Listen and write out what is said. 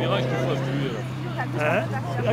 verras que tu vois plus. Euh. Hein? C'est là.